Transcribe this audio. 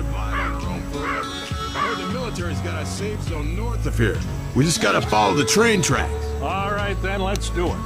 drone forever. I heard the military's got a safe zone north of here. We just gotta follow the train tracks. All right, then, let's do it.